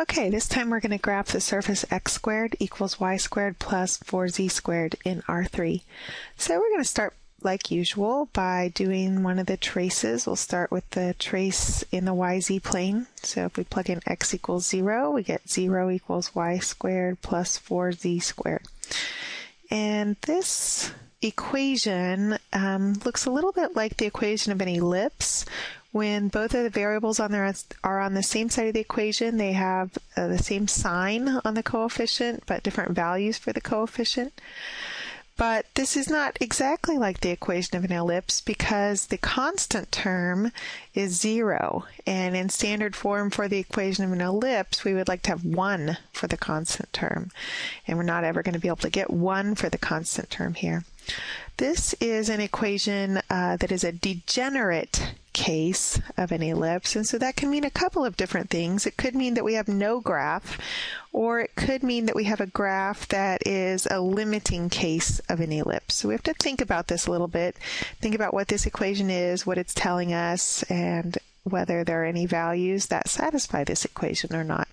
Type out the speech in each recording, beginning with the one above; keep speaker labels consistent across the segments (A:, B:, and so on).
A: Okay, this time we're going to graph the surface x squared equals y squared plus 4z squared in R3. So we're going to start like usual by doing one of the traces. We'll start with the trace in the yz plane. So if we plug in x equals 0, we get 0 equals y squared plus 4z squared. And this equation um, looks a little bit like the equation of an ellipse when both of the variables on there are on the same side of the equation, they have uh, the same sign on the coefficient, but different values for the coefficient. But this is not exactly like the equation of an ellipse because the constant term is zero. And in standard form for the equation of an ellipse, we would like to have one for the constant term. And we're not ever going to be able to get one for the constant term here. This is an equation uh, that is a degenerate case of an ellipse. And so that can mean a couple of different things. It could mean that we have no graph, or it could mean that we have a graph that is a limiting case of an ellipse. So we have to think about this a little bit, think about what this equation is, what it's telling us, and whether there are any values that satisfy this equation or not.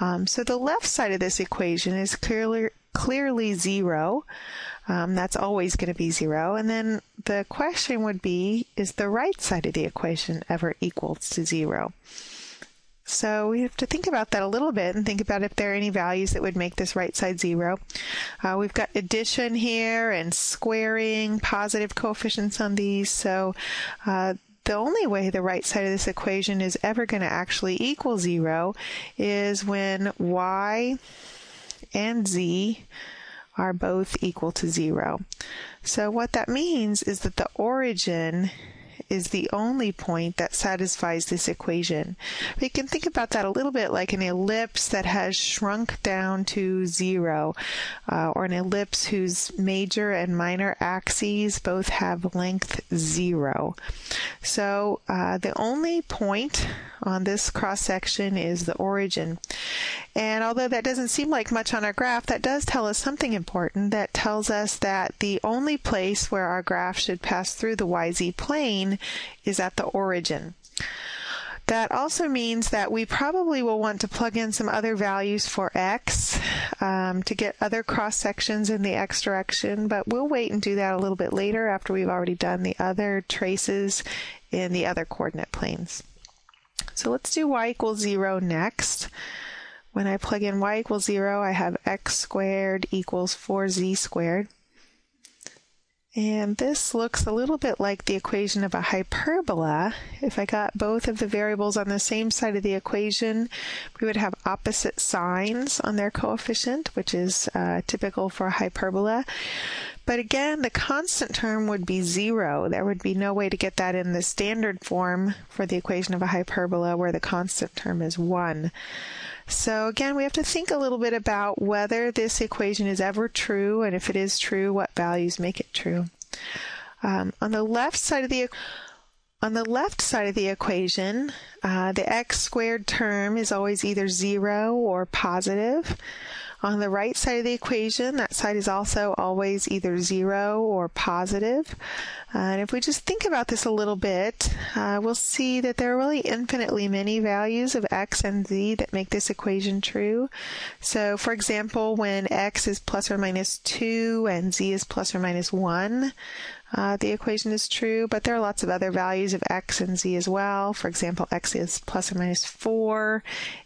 A: Um, so the left side of this equation is clearly clearly zero. Um, that's always going to be zero. And then the question would be, is the right side of the equation ever equal to zero? So we have to think about that a little bit and think about if there are any values that would make this right side zero. Uh, we've got addition here and squaring, positive coefficients on these. So uh, the only way the right side of this equation is ever going to actually equal zero is when y and z are both equal to zero. So what that means is that the origin is the only point that satisfies this equation. We can think about that a little bit like an ellipse that has shrunk down to zero, uh, or an ellipse whose major and minor axes both have length zero. So uh, the only point on this cross section is the origin. And although that doesn't seem like much on our graph, that does tell us something important. That tells us that the only place where our graph should pass through the YZ plane is at the origin. That also means that we probably will want to plug in some other values for x um, to get other cross sections in the x direction, but we'll wait and do that a little bit later after we've already done the other traces in the other coordinate planes. So let's do y equals 0 next. When I plug in y equals 0, I have x squared equals 4z squared. And this looks a little bit like the equation of a hyperbola. If I got both of the variables on the same side of the equation, we would have opposite signs on their coefficient, which is uh, typical for a hyperbola. But again, the constant term would be zero. There would be no way to get that in the standard form for the equation of a hyperbola where the constant term is one. So again, we have to think a little bit about whether this equation is ever true, and if it is true, what values make it true. Um, on the left side of the on the left side of the equation, uh, the x squared term is always either zero or positive. On the right side of the equation, that side is also always either zero or positive. Uh, and if we just think about this a little bit, uh, we'll see that there are really infinitely many values of x and z that make this equation true. So, for example, when x is plus or minus 2 and z is plus or minus 1, uh, the equation is true, but there are lots of other values of x and z as well. For example, x is plus or minus 4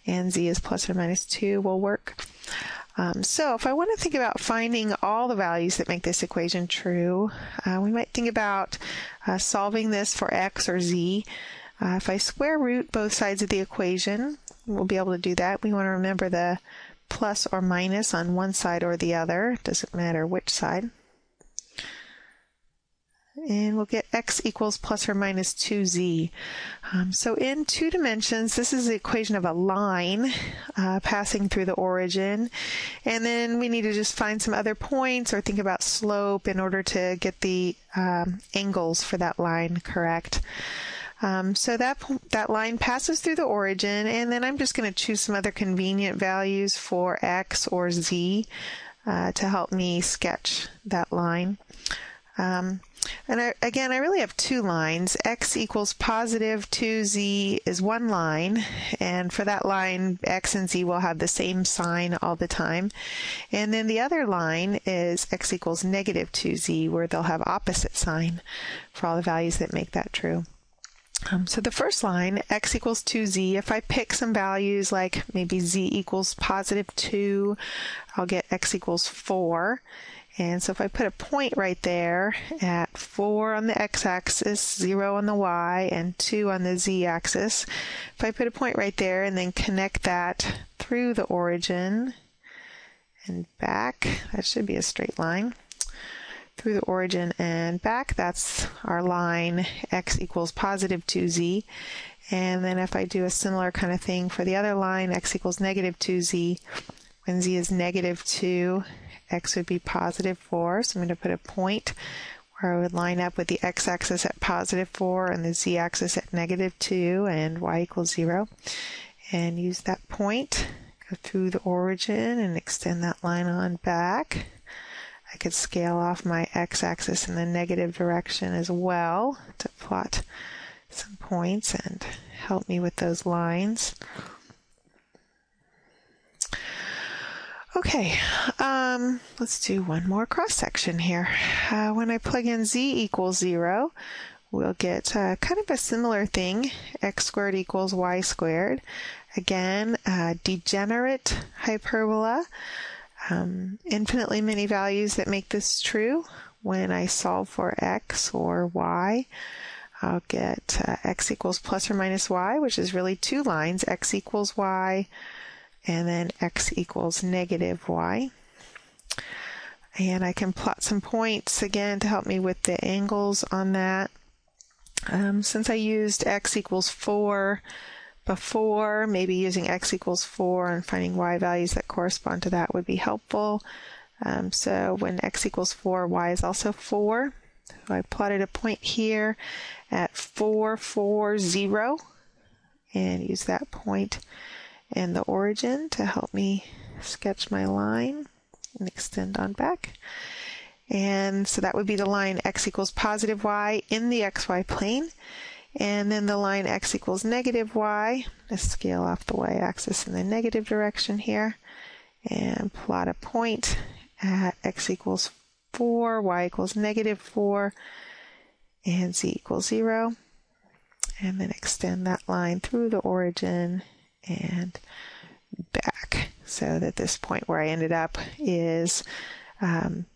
A: and z is plus or minus 2 will work. Um, so if I want to think about finding all the values that make this equation true, uh, we might think about uh, solving this for x or z. Uh, if I square root both sides of the equation, we'll be able to do that. We want to remember the plus or minus on one side or the other. Doesn't matter which side and we'll get x equals plus or minus 2z. Um, so in two dimensions, this is the equation of a line uh, passing through the origin. And then we need to just find some other points or think about slope in order to get the um, angles for that line correct. Um, so that that line passes through the origin, and then I'm just going to choose some other convenient values for x or z uh, to help me sketch that line. Um, And I, again, I really have two lines. x equals positive 2z is one line, and for that line, x and z will have the same sign all the time. And then the other line is x equals negative 2z, where they'll have opposite sign for all the values that make that true. Um, so the first line, x equals 2z, if I pick some values like maybe z equals positive 2, I'll get x equals 4. And so if I put a point right there at 4 on the x-axis, 0 on the y, and 2 on the z-axis, if I put a point right there and then connect that through the origin and back, that should be a straight line, through the origin and back, that's our line x equals positive 2z. And then if I do a similar kind of thing for the other line, x equals negative 2z, when z is negative 2, x would be positive 4. So I'm going to put a point where I would line up with the x-axis at positive 4 and the z-axis at negative 2 and y equals 0. And use that point, go through the origin and extend that line on back. I could scale off my x-axis in the negative direction as well to plot some points and help me with those lines. Okay, um, let's do one more cross section here. Uh, when I plug in z equals 0, we'll get uh, kind of a similar thing, x squared equals y squared. Again, uh, degenerate hyperbola, um, infinitely many values that make this true. When I solve for x or y, I'll get uh, x equals plus or minus y, which is really two lines, x equals y, and then x equals negative y. And I can plot some points again to help me with the angles on that. Um, since I used x equals 4 before, maybe using x equals 4 and finding y values that correspond to that would be helpful. Um, so when x equals 4, y is also 4. So I plotted a point here at 4, 4, 0 and use that point and the origin to help me sketch my line and extend on back. And so that would be the line x equals positive y in the xy plane. And then the line x equals negative y. Let's scale off the y-axis in the negative direction here. And plot a point at x equals 4, y equals negative 4, and z equals 0. And then extend that line through the origin and back so that this point where I ended up is um,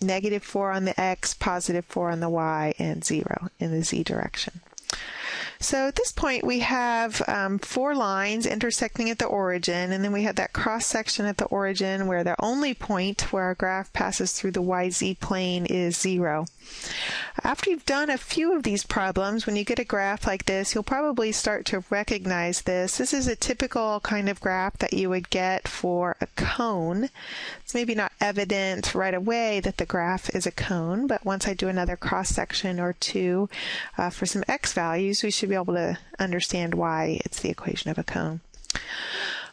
A: negative 4 on the x, positive 4 on the y, and 0 in the z direction. So at this point, we have um, four lines intersecting at the origin, and then we have that cross section at the origin where the only point where our graph passes through the YZ plane is zero. After you've done a few of these problems, when you get a graph like this, you'll probably start to recognize this. This is a typical kind of graph that you would get for a cone. It's maybe not evident right away that the graph is a cone, but once I do another cross section or two uh, for some x values, we should be able to understand why it's the equation of a cone.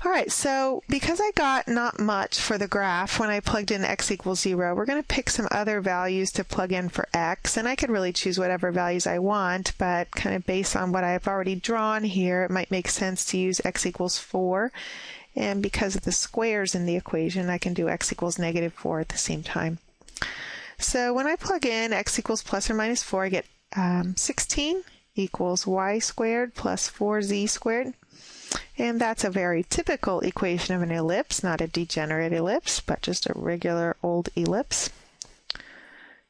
A: All right, so because I got not much for the graph when I plugged in x equals 0, we're going to pick some other values to plug in for x, and I could really choose whatever values I want, but kind of based on what I've already drawn here, it might make sense to use x equals 4, and because of the squares in the equation, I can do x equals negative 4 at the same time. So when I plug in x equals plus or minus 4, I get um, 16 equals y squared plus 4z squared. And that's a very typical equation of an ellipse, not a degenerate ellipse, but just a regular old ellipse.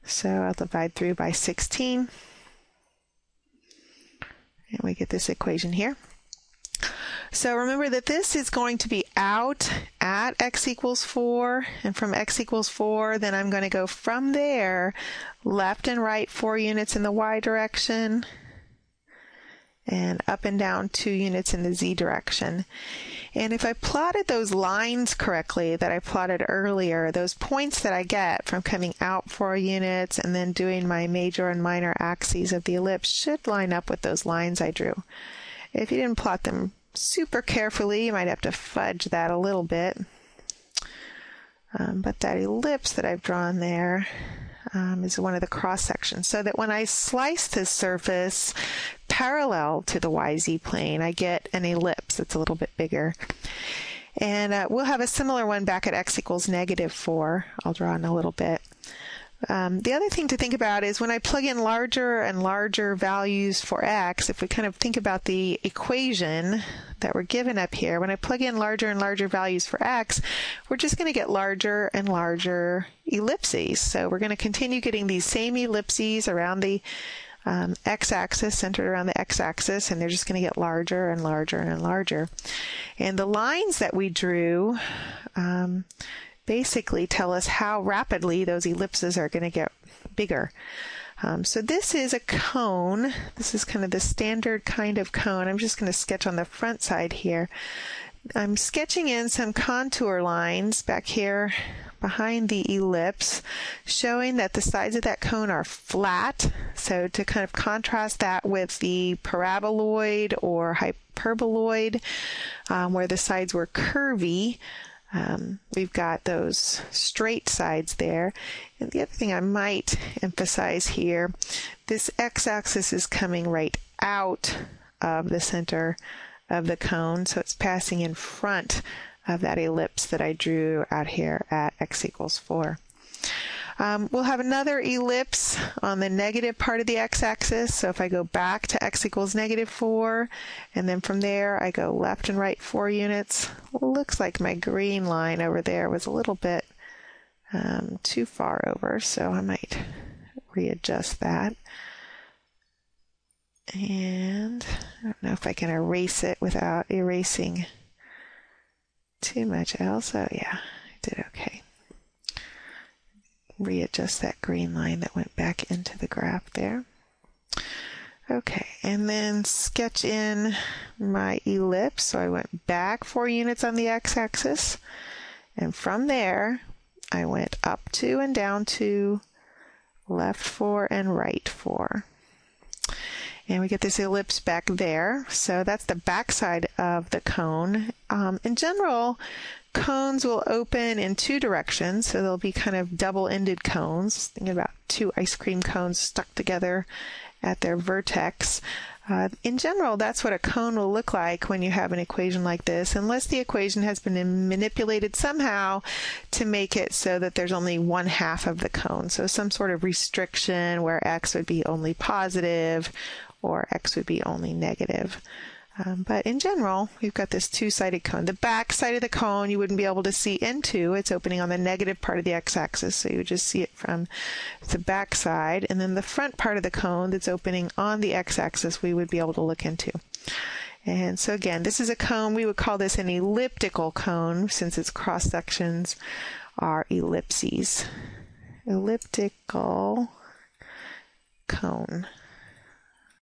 A: So I'll divide through by 16. And we get this equation here. So remember that this is going to be out at x equals 4, and from x equals 4, then I'm going to go from there left and right 4 units in the y direction, and up and down two units in the z direction. And if I plotted those lines correctly that I plotted earlier, those points that I get from coming out four units and then doing my major and minor axes of the ellipse should line up with those lines I drew. If you didn't plot them super carefully, you might have to fudge that a little bit. Um, but that ellipse that I've drawn there um, is one of the cross sections. So that when I slice this surface parallel to the YZ plane, I get an ellipse that's a little bit bigger. And uh, we'll have a similar one back at x equals negative 4. I'll draw in a little bit. Um, the other thing to think about is when I plug in larger and larger values for x, if we kind of think about the equation that we're given up here, when I plug in larger and larger values for x, we're just going to get larger and larger ellipses. So we're going to continue getting these same ellipses around the um, x-axis, centered around the x-axis, and they're just going to get larger and larger and larger. And the lines that we drew um, basically tell us how rapidly those ellipses are going to get bigger. Um, so this is a cone. This is kind of the standard kind of cone. I'm just going to sketch on the front side here. I'm sketching in some contour lines back here behind the ellipse, showing that the sides of that cone are flat. So to kind of contrast that with the paraboloid or hyperboloid, um, where the sides were curvy, um, we've got those straight sides there. And the other thing I might emphasize here, this x-axis is coming right out of the center of the cone, so it's passing in front of that ellipse that I drew out here at x equals 4. Um, we'll have another ellipse on the negative part of the x-axis. So if I go back to x equals negative 4, and then from there I go left and right 4 units, looks like my green line over there was a little bit um, too far over, so I might readjust that. And I don't know if I can erase it without erasing too much else. Oh yeah, I did okay. Readjust that green line that went back into the graph there. Okay, and then sketch in my ellipse. So I went back four units on the x-axis, and from there I went up two and down two, left four and right four. And we get this ellipse back there. So that's the back side of the cone. Um, in general, cones will open in two directions. So they'll be kind of double-ended cones. Think about two ice cream cones stuck together at their vertex. Uh, in general, that's what a cone will look like when you have an equation like this, unless the equation has been manipulated somehow to make it so that there's only one half of the cone. So some sort of restriction where x would be only positive or x would be only negative. Um, but in general, we've got this two-sided cone. The back side of the cone you wouldn't be able to see into. It's opening on the negative part of the x-axis, so you would just see it from the back side. And then the front part of the cone that's opening on the x-axis we would be able to look into. And so again, this is a cone. We would call this an elliptical cone since its cross sections are ellipses. Elliptical cone.